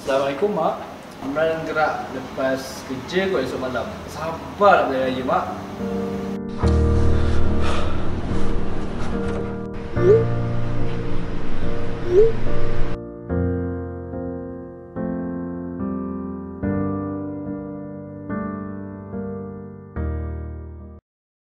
Assalamualaikum mak Amran gerak lepas kerja kot esok malam Sabar nak raya mak